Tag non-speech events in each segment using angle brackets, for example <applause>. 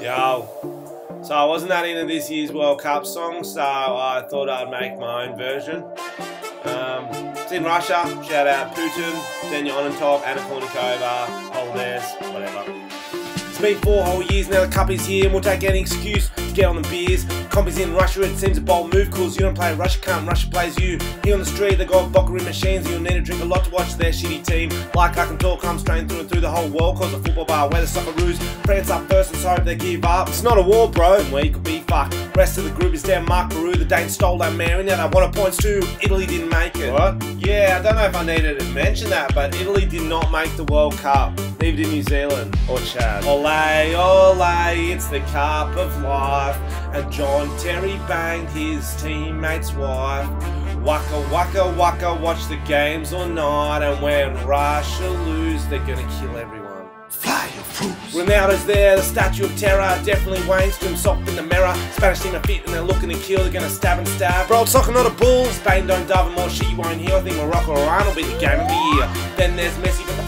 Yo. So I wasn't that into this year's World Cup song, so I thought I'd make my own version. Um, it's in Russia. Shout out Putin, Daniel Onentov, Anna Kournikova, Holness, whatever. It's been four whole years now, the cup is here, and we'll take any excuse get on the beers. Compy's in Russia, it seems a bold move, cause you don't play Russia can't, Russia plays you. Here on the street, they got Bockery machines, you'll need to drink a lot to watch their shitty team. Like I can talk, I'm straying through and through the whole world, cause a football bar where the Socceroos France up first and so hope they give up. It's not a war, bro, and where you could be fucked. Rest of the group is Denmark, Peru, the Danes stole that Mary, now they want a points too. Italy didn't make it. What? Yeah, I don't know if I needed to mention that, but Italy did not make the World Cup. Neither did New Zealand or Chad. Ole, ole, it's the cup of life. And John Terry banged his teammate's wife. Waka waka waka, watch the games all night. And when Russia lose, they're gonna kill everyone. Fly your fools. Ronaldo's there, the statue of terror. Definitely Wayne's to himself in the mirror. Spanish team are fit and they're looking to kill. They're gonna stab and stab. Bro, it's soccer, not a bull. Spain don't dove and more shit you won't hear. I think Morocco or Iran will be the game of the year. Then there's Messi, but the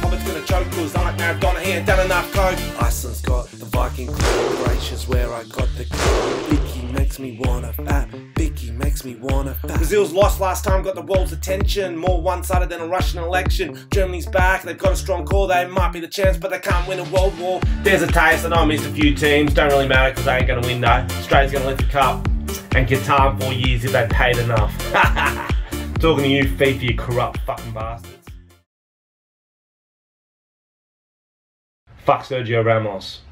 Choke. Cause I'm like Maradona, he ain't done enough coke. Iceland's got the Viking. Croatia's where I got the club. Vicky makes me wanna fat. Vicky makes me wanna fat. Brazil's lost last time, got the world's attention. More one-sided than a Russian election. Germany's back, they've got a strong core. They might be the chance, but they can't win a world war. There's a taste. Know I missed a few teams. Don't really matter because they ain't gonna win though. Australia's gonna lift the cup. And Qatar four years if they paid enough. <laughs> Talking to you, FIFA, you corrupt fucking bastards. Fuck Sergio Ramos.